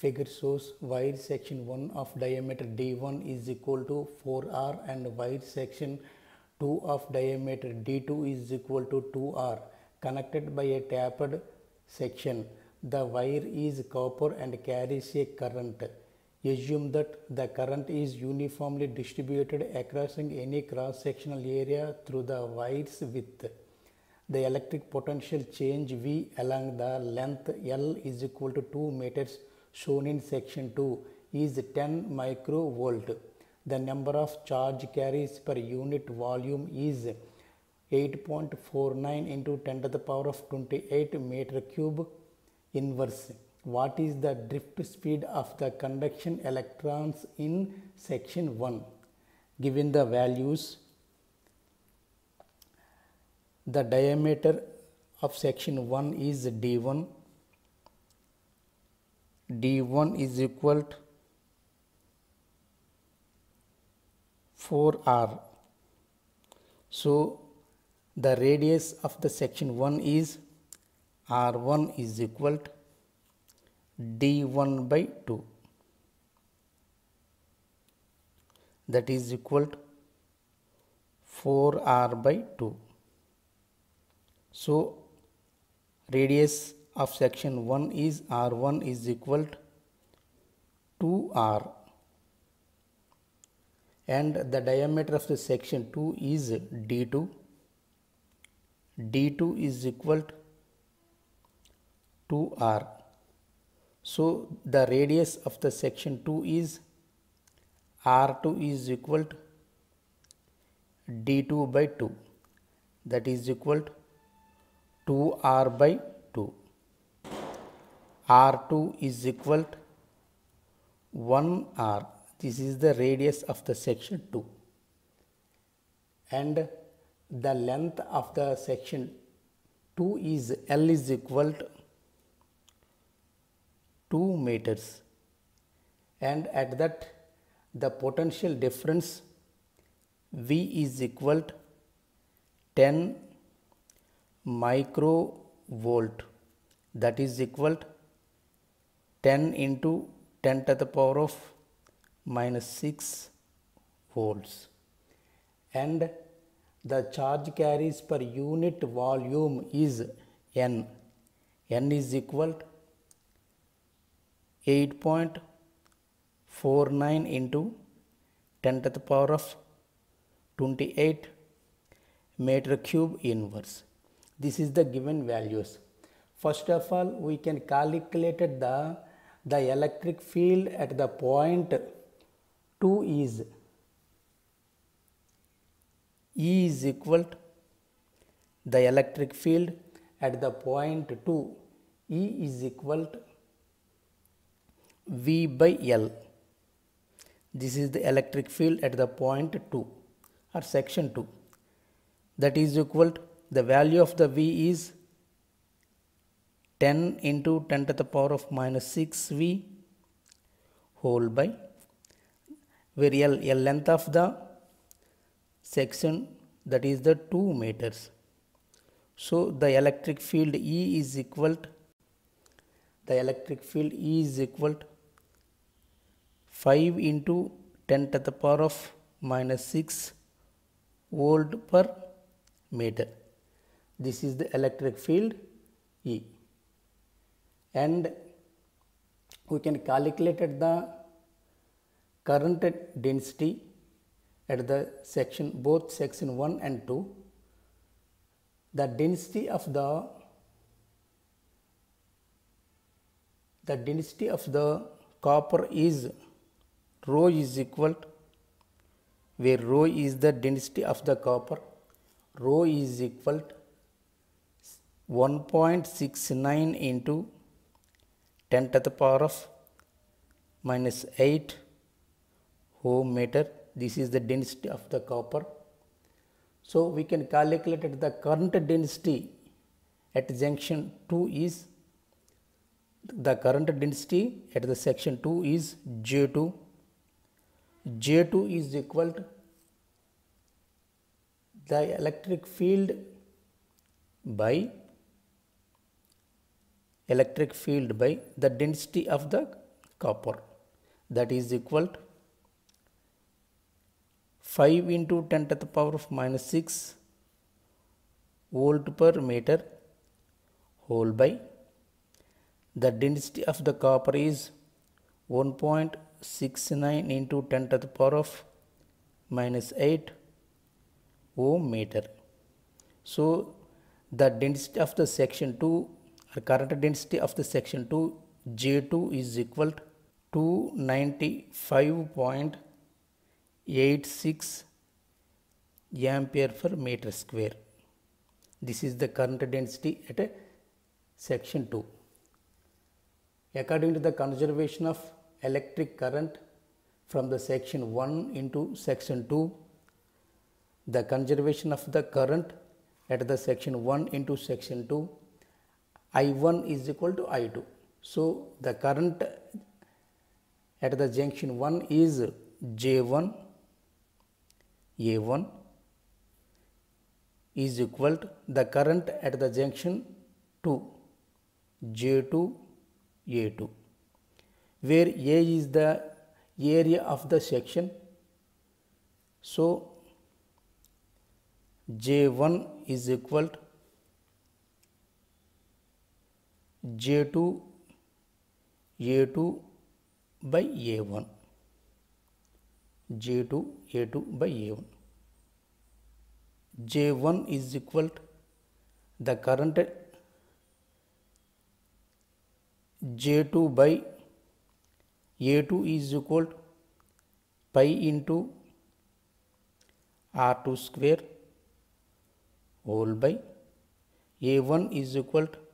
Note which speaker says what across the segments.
Speaker 1: Figure shows wire section 1 of diameter D1 is equal to 4R and wire section 2 of diameter D2 is equal to 2R connected by a tapered section. The wire is copper and carries a current. Assume that the current is uniformly distributed across any cross sectional area through the wire's width. The electric potential change V along the length L is equal to 2 meters shown in section 2 is 10 microvolt. The number of charge carries per unit volume is 8.49 into 10 to the power of 28 meter cube inverse. What is the drift speed of the conduction electrons in section 1? Given the values, the diameter of section 1 is d1 d1 is equal to 4r so the radius of the section 1 is r1 is equal to d1 by 2 that is equal to 4r by 2 so radius of section 1 is r1 is equal to 2r and the diameter of the section 2 is d2 d2 is equal to 2r so the radius of the section 2 is r2 is equal to d2 by 2 that is equal to 2r by 2 r2 is equal to 1r this is the radius of the section 2 and the length of the section 2 is L is equal to 2 meters. And at that the potential difference V is equal to 10 microvolt. That is equal to 10 into 10 to the power of minus 6 volts. And the charge carries per unit volume is n. n is equal to 8.49 into 10 to the power of 28 meter cube inverse. This is the given values. First of all we can calculate the the electric field at the point 2 is E is equal to the electric field at the point 2 E is equal to V by L. This is the electric field at the point 2 or section 2 that is equal to the value of the V is 10 into 10 to the power of minus 6 V whole by where L, L length of the section that is the 2 meters. So the electric field E is equal to the electric field E is equal to 5 into 10 to the power of minus 6 volt per meter. This is the electric field E and we can calculate the current density at the section both section 1 and 2 the density of the the density of the copper is rho is equal to where rho is the density of the copper rho is equal to 1.69 into 10 to the power of minus 8 ohm meter this is the density of the copper. So we can calculate the current density at junction 2 is the current density at the section 2 is J2 J2 is equal to the electric field by electric field by the density of the copper that is equal to 5 into 10 to the power of minus 6 volt per meter whole by the density of the copper is 1.69 into 10 to the power of minus 8 ohm meter. So the density of the section 2 or current density of the section 2 J2 is equal to 295.86 ampere per meter square. This is the current density at a section 2. According to the conservation of electric current from the section 1 into section 2, the conservation of the current at the section 1 into section 2, I1 is equal to I2. So, the current at the junction 1 is J1 A1 is equal to the current at the junction 2 J2 A2 where A is the area of the section. So, J1 is equal to J2 A2 by A1 J2 A2 by A1 J1 is equal to the current J2 by A2 is equal to pi into R2 square whole by A1 is equal to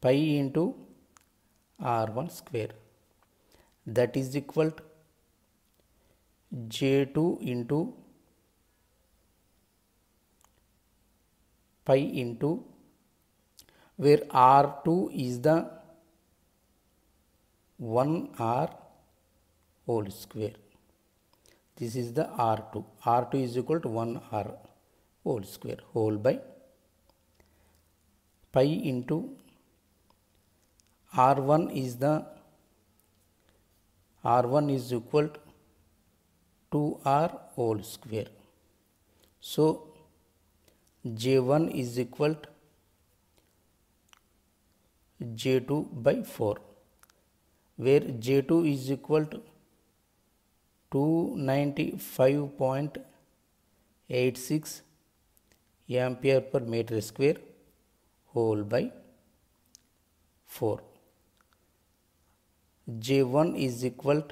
Speaker 1: pi into R1 square that is equal to J2 into pi into where R2 is the 1R whole square. This is the R2. R2 is equal to 1R whole square whole by pi into R1 is the R1 is equal to 2R whole square. So, J1 is equal to J2 by 4 where J2 is equal to 295.86 ampere per meter square whole by 4. J1 is equal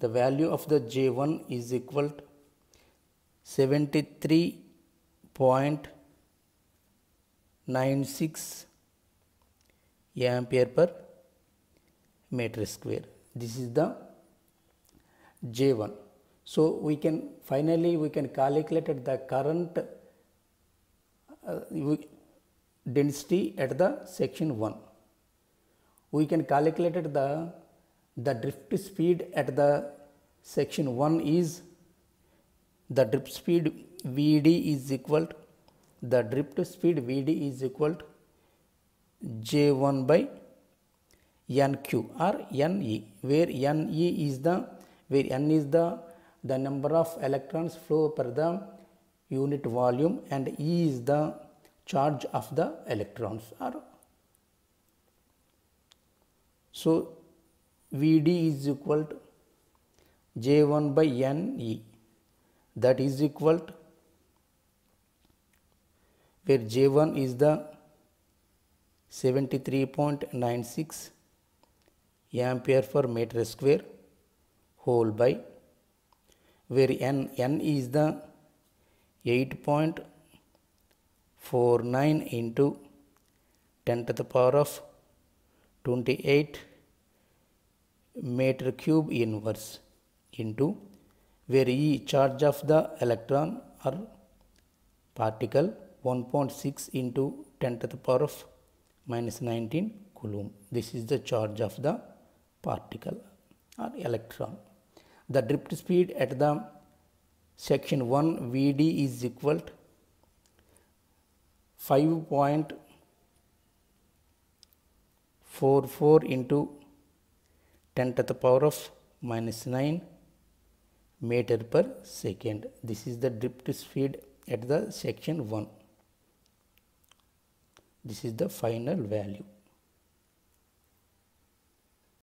Speaker 1: the value of the J1 is equal to 73.96 ampere per meter square. This is the J1. So, we can finally we can calculate the current uh, density at the section 1. We can calculate the, the drift speed at the section 1 is the drift speed Vd is equal to the drift speed Vd is equal to J1 by NQ or NE where NE is the where N is the the number of electrons flow per the unit volume and E is the charge of the electrons are so Vd is equal to J1 by Ne that is equal to where J1 is the 73.96 ampere per meter square whole by where n n is the 8.49 into 10 to the power of 28 meter cube inverse into where e charge of the electron or particle 1.6 into 10 to the power of minus 19 coulomb. This is the charge of the particle or electron. The drift speed at the section 1 Vd is equal to 5.44 into 10 to the power of minus 9 meter per second. This is the drift speed at the section 1. This is the final value.